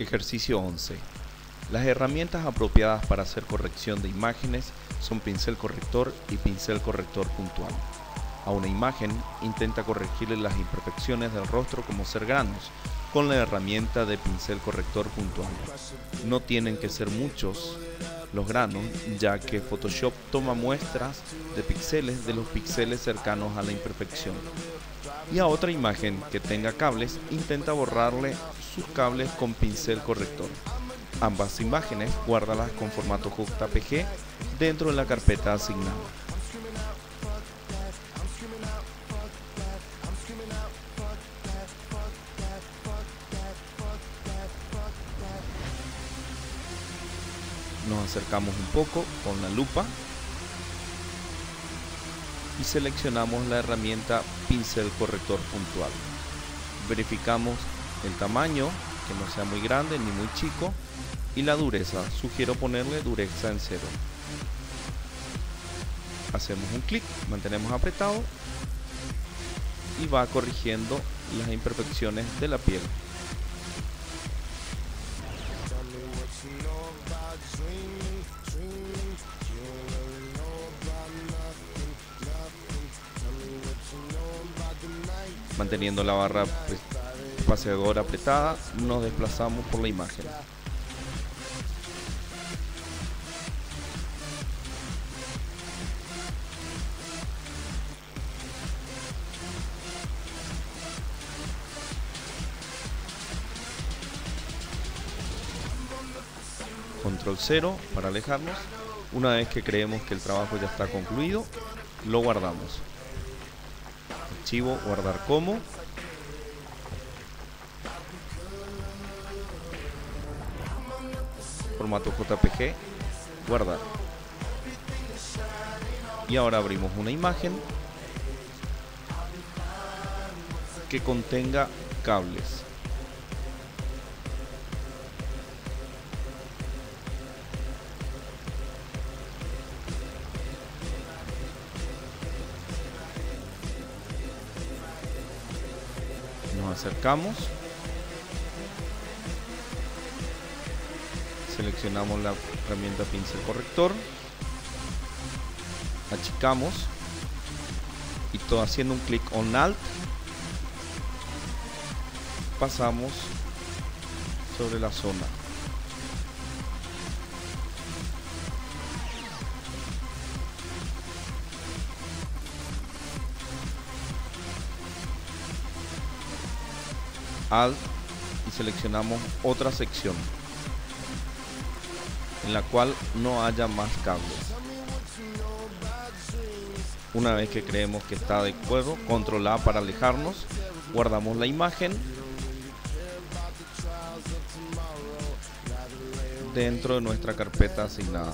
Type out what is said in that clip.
Ejercicio 11. Las herramientas apropiadas para hacer corrección de imágenes son pincel corrector y pincel corrector puntual. A una imagen intenta corregirle las imperfecciones del rostro como ser granos con la herramienta de pincel corrector puntual. No tienen que ser muchos los granos, ya que Photoshop toma muestras de píxeles de los píxeles cercanos a la imperfección. Y a otra imagen que tenga cables, intenta borrarle sus cables con pincel corrector. Ambas imágenes guárdalas con formato JPG dentro de la carpeta asignada. Nos acercamos un poco con la lupa y seleccionamos la herramienta pincel corrector puntual. Verificamos el tamaño, que no sea muy grande ni muy chico, y la dureza. Sugiero ponerle dureza en cero. Hacemos un clic, mantenemos apretado y va corrigiendo las imperfecciones de la piel. Manteniendo la barra espaciadora apretada, nos desplazamos por la imagen. control 0 para alejarnos. Una vez que creemos que el trabajo ya está concluido, lo guardamos. Archivo, guardar como. Formato JPG, guardar. Y ahora abrimos una imagen que contenga cables. nos acercamos seleccionamos la herramienta pincel corrector. Achicamos. Y todo haciendo un clic on alt pasamos sobre la zona. Alt y seleccionamos otra sección en la cual no haya más cables. Una vez que creemos que está de acuerdo, control A para alejarnos, guardamos la imagen dentro de nuestra carpeta asignada.